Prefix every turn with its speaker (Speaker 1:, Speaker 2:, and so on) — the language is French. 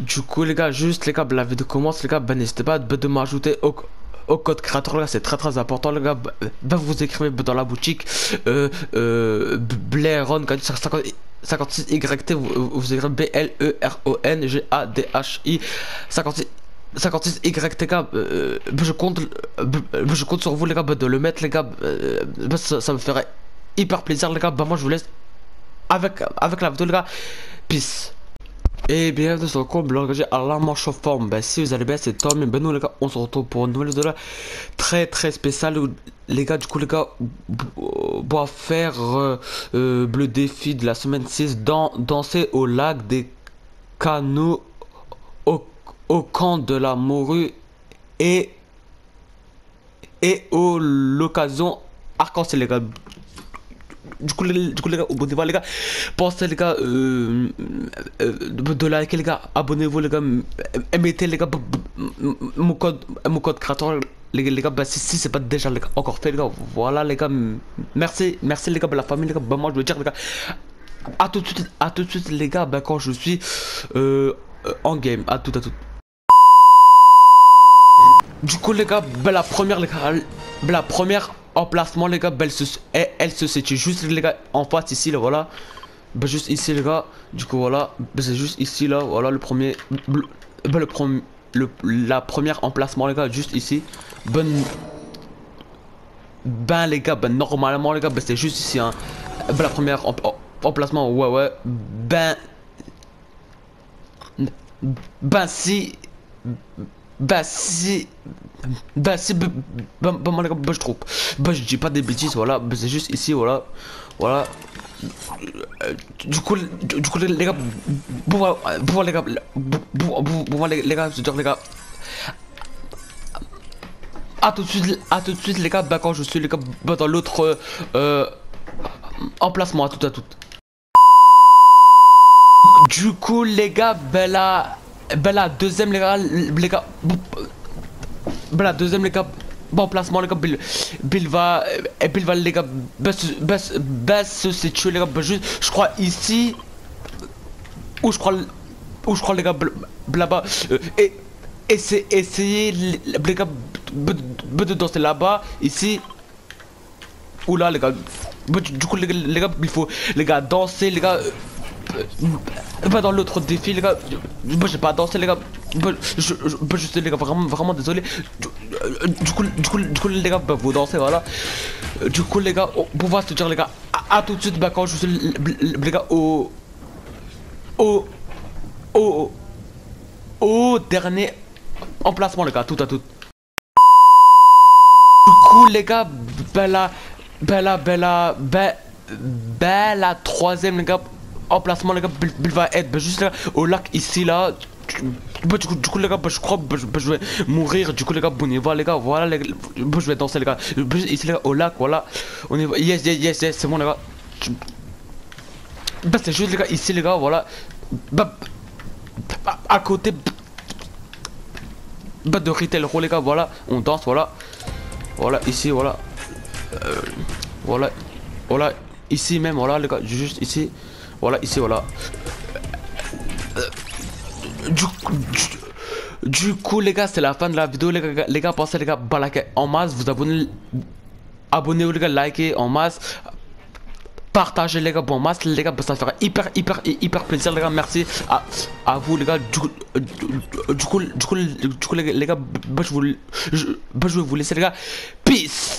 Speaker 1: Du coup, les gars, juste les gars, la vidéo commence, les gars, bah, n'hésitez pas de m'ajouter au, au code créateur, gars, c'est très très important, les gars. Bah, bah vous écrivez dans la boutique euh, euh, Blairon 56YT, vous, vous écrivez B-L-E-R-O-N-G-A-D-H-I 56. 56 Y les gars, euh, je compte je compte sur vous les gars de le mettre les gars ça, ça, me ferait hyper plaisir les gars bah moi je vous laisse avec avec la vidéo les gars peace et bienvenue sur le compte blog à la manche forme. Ben, si vous allez bien, c'est Tom. Et ben, nous, les gars, on se retrouve pour une nouvelle vidéo très très spéciale. Les gars, du coup, les gars, on faire euh, euh, le défi de la semaine 6 dans, danser au lac des canaux au, au camp de la morue et et au l'occasion arc-en-ciel, les gars abonnez-vous, les gars. Pensez, les gars, euh, de liker, les gars. Abonnez-vous, les gars. Mettez, les gars, mon code, mon code créateur. Les, les gars, bah, si, si c'est pas déjà les gars, encore fait, les gars. Voilà, les gars. Merci, merci, les gars, la famille, les gars. Bah, moi, je veux dire, les gars. À tout de suite, à tout de suite, les gars, bah, quand je suis euh, en game. À tout, à tout. Du coup, les gars, bah, la première, les gars, la première emplacement les gars elle se, elle, se situe juste les gars en face ici là voilà. Bah, juste ici les gars. Du coup voilà. Bah, c'est juste ici là voilà le premier bah, le premier la première emplacement les gars juste ici. Bonne ben les gars ben normalement les gars ben c'est juste ici hein. Ben la première emplacement ouais ouais. Ben ben si bah si bah si bah, bah, bah, bah, bah je trouve bah je dis pas des bêtises voilà. Bah, c'est juste ici voilà. Voilà. Euh, du coup du coup les gars voir les gars voir les gars je veux dire les gars. À tout de suite à tout de suite les gars bah quand je suis les gars bah, dans l'autre euh, emplacement à tout à tout. Du coup les gars bah là ben la deuxième les gars, les gars, ben la deuxième les gars, bon placement les gars, Bill, Bill va, et Bill va les gars, baisse, baisse, baisse se situer les gars, juste, je crois ici, où je crois, où je crois les gars, euh, et, et c'est essayer les gars, de danser là-bas, ici, ou là les gars, du coup les, les gars, il faut les gars danser les gars. Euh, pas dans l'autre défi les gars. Moi j'ai pas dansé les gars. Je, je, je, les gars vraiment vraiment désolé. Du, coup du coup du coup les gars bah, vous dansez voilà. Du coup les gars pour pouvoir se dire les gars à, tout de suite bah, quand je suis les gars au au au au dernier emplacement les gars tout à tout. Du coup les gars bella bella bella bella bella troisième les gars emplacement les gars il va être bah, juste là au lac ici là bah, du, coup, les gars bah, je crois bah, je, bah, je vais mourir. Du coup les gars bon les gars voilà les gars bah, je vais danser les gars. Ici les gars au lac voilà. On y yes yes yes yes c'est bon les gars. Bah c'est juste les gars ici les gars voilà. Bah à côté bah de retail les gars voilà. On danse voilà. Voilà ici voilà. Euh, voilà. Voilà ici même voilà les gars juste ici voilà, ici, voilà. Du, du, coup, les gars, c'est la fin de la vidéo. Les gars, les gars pensez, les gars, bah, en masse. Vous abonnez, abonnez-vous, les gars, likez en masse. Partagez, les gars, bon masse, les gars, ça ferait hyper, hyper, hyper plaisir, les gars. Merci à, à vous, les gars. Du, coup, du coup, du coup, les, gars, bah, je, vous, je, bah, je vais vous laisser, les gars. Peace!